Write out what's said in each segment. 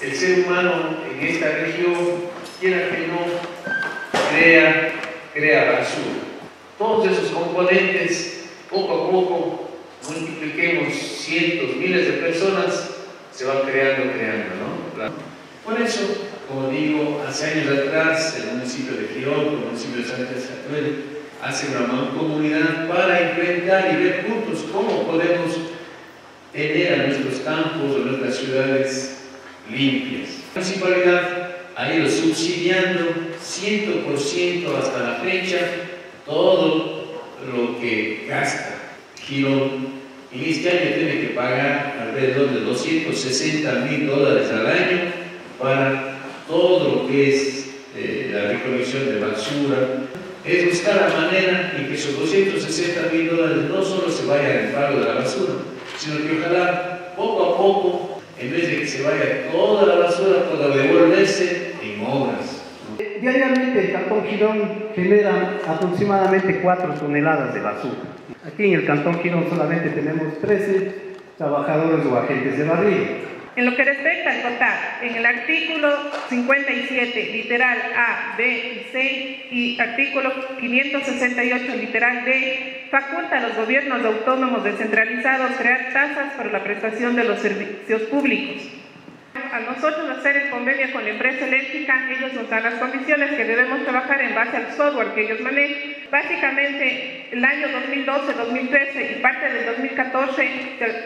el ser humano en esta región, quiera que no, crea, crea basura. Todos esos componentes, poco a poco, multipliquemos cientos, miles de personas, se van creando, creando, ¿no? Por eso, como digo, hace años atrás, el municipio de Girón, el municipio de Santa Isabel, hace una comunidad para enfrentar y ver juntos cómo podemos tener a nuestros campos o nuestras ciudades limpias. La municipalidad ha ido subsidiando 100% hasta la fecha todo lo que gasta Girón. Y este año tiene que pagar alrededor de 260 mil dólares al año para todo lo que es eh, la recolección de basura, es buscar la manera en que esos 260 mil dólares no solo se vayan al pago de la basura, sino que ojalá poco a poco, en vez de que se vaya toda la basura, pueda devolverse en obras. Diariamente el Cantón Girón genera aproximadamente 4 toneladas de basura. Aquí en el Cantón Girón solamente tenemos 13 trabajadores o agentes de barrio. En lo que respecta al COTAC, en el artículo 57, literal A, B y C, y artículo 568, literal D, faculta a los gobiernos autónomos descentralizados crear tasas para la prestación de los servicios públicos. A nosotros hacer el convenio con la empresa eléctrica, ellos nos dan las condiciones que debemos trabajar en base al software que ellos manejan. Básicamente, el año 2012, 2013 y parte del 2014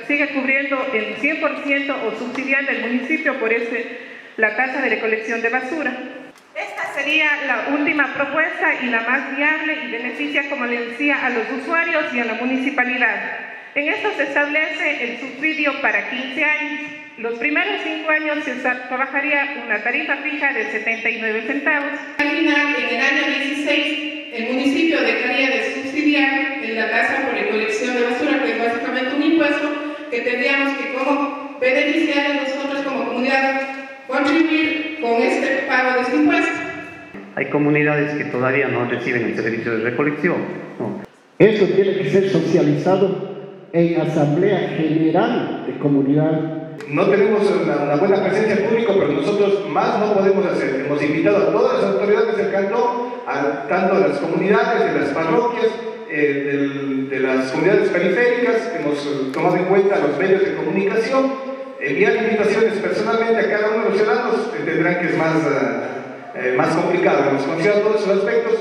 sigue cubriendo el 100% o subsidiando el municipio por ese, la tasa de recolección de basura. Esta sería la última propuesta y la más viable y beneficia, como le decía, a los usuarios y a la municipalidad. En esto se establece el subsidio para 15 años. Los primeros 5 años se trabajaría una tarifa fija de 79 centavos. Al final, en el año 16, el municipio dejaría de subsidiar en la tasa por recolección de basura, que es básicamente un impuesto que tendríamos que como beneficiar nosotros como comunidad contribuir con este pago de este impuesto. Hay comunidades que todavía no reciben el servicio de recolección. Esto tiene que ser socializado en Asamblea General de Comunidad no tenemos una, buena presencia pública, pero nosotros más no podemos hacer. Hemos invitado a todas las autoridades del cantón, tanto de las comunidades, de las parroquias, eh, de las comunidades periféricas, hemos tomado en cuenta los medios de comunicación, enviar invitaciones personalmente a cada uno de los ciudadanos, tendrán que es más, eh, más complicado. Hemos considerado todos esos aspectos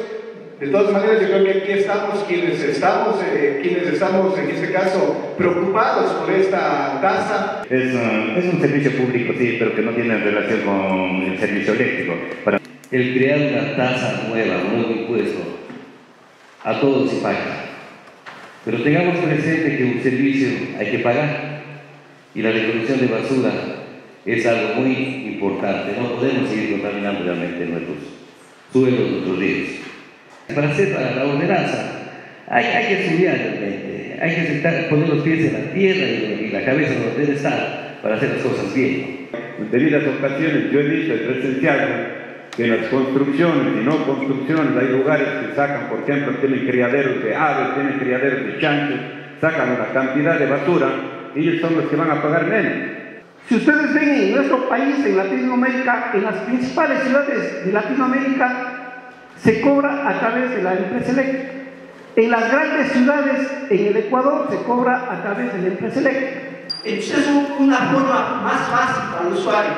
de todas maneras, yo creo que aquí estamos quienes estamos, eh, quienes estamos en este caso preocupados por esta tasa. Es, un servicio público, sí, pero que no tiene relación con el servicio eléctrico. El crear una tasa nueva, un nuevo impuesto, a todos se paga. Pero tengamos presente que un servicio hay que pagar y la recolección de basura es algo muy importante. No podemos seguir contaminando realmente nuestros suelos, nuestros ríos. Para hacer la ordenanza hay, hay, que estudiar realmente, hay que sentar, poner los pies en la tierra y, la cabeza donde debe estar para hacer las cosas bien. En debidas ocasiones yo he visto, he presenciado que en las construcciones y no construcciones hay lugares que sacan, por ejemplo, tienen criaderos de aves, tienen criaderos de chanchos, sacan una cantidad de basura y ellos son los que van a pagar menos. Si ustedes ven en nuestro país, en Latinoamérica, en las principales ciudades de Latinoamérica, se cobra a través de la empresa eléctrica. En las grandes ciudades, en el Ecuador, se cobra a través de la empresa eléctrica. Entonces es una forma más fácil para el usuario,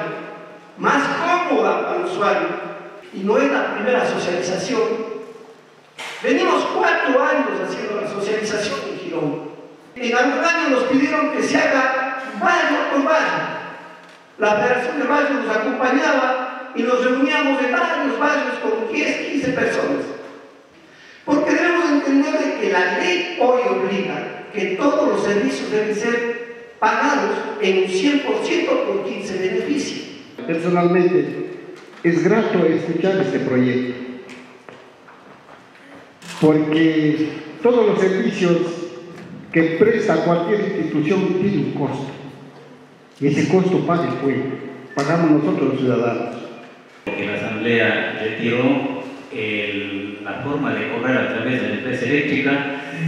más cómoda para el usuario, y no es la primera socialización. Venimos cuatro años haciendo la socialización en Girón. En algún año nos pidieron que se haga barrio por barrio. La Federación de Barrio nos acompañaba y nos varios barrios con 10, 15 personas. Porque debemos entender que la ley hoy obliga que todos los servicios deben ser pagados en un 100% por 15 beneficios. Personalmente, es grato escuchar este proyecto, porque todos los servicios que presta cualquier institución tienen un costo, y ese costo paga el pueblo, pagamos nosotros los ciudadanos. Asamblea retiró la forma de cobrar a través de la empresa eléctrica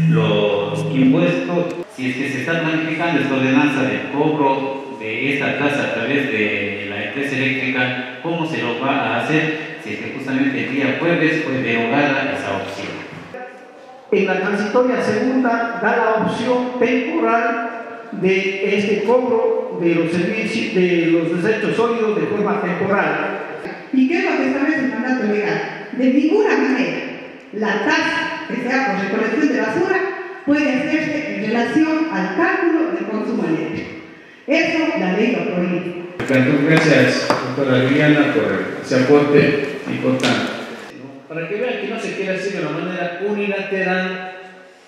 los impuestos. Si es que se está planificando esta ordenanza de cobro de esta tasa a través de la empresa eléctrica, ¿cómo se lo va a hacer si es que justamente el día jueves fue derogada esa opción? En la transitoria segunda da la opción temporal de este cobro de los servicios, de los desechos sólidos de forma temporal. ¿Y qué es lo que establece el mandato legal? De ninguna manera la tasa que sea por recolección de basura puede hacerse en relación al cálculo del consumo eléctrico. Eso la ley lo prohíbe. Gracias, doctora Liliana, por ese aporte importante. Para que vean que no se quiere hacer de una manera unilateral,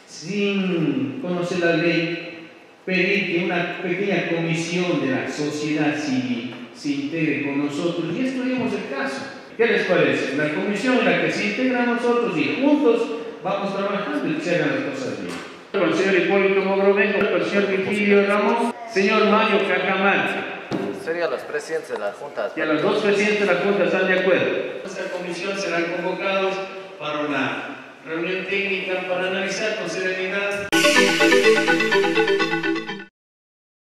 sin conocer la ley, pedir que una pequeña comisión de la sociedad civil se integre con nosotros y estudiemos el caso. ¿Qué les parece? La comisión en la que se integra nosotros y juntos vamos trabajando y que se hagan las cosas bien. Con el señor Hipólito Mogrovengo, el señor Virgilio Ramos, señor Mayo Cacamán. Serían los presidentes de la Junta. Y a los dos presidentes de la Junta están de acuerdo. Esta comisión serán convocados para una reunión técnica para analizar con serenidad